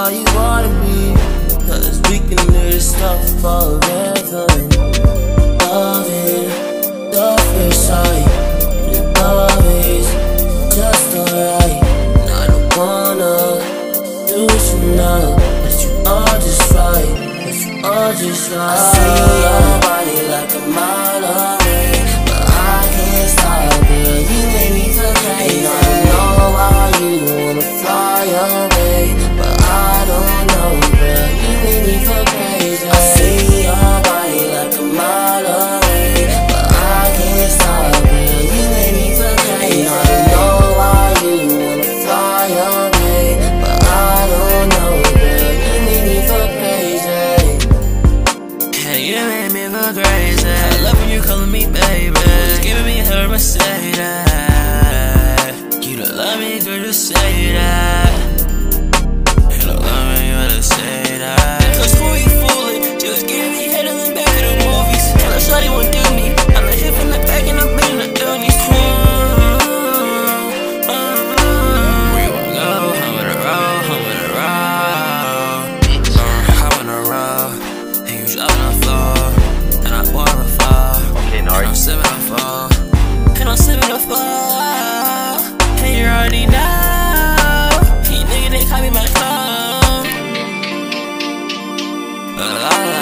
all you wanna be Cause we can do this stuff forever. And Love it, the first sight. Your love is just alright. And I don't wanna do it now. But you are just right, but you are just right. I see your body like a mile away. But I can't stop, girl, you made me feel I know how you wanna fly away. Love me through the say that Ah.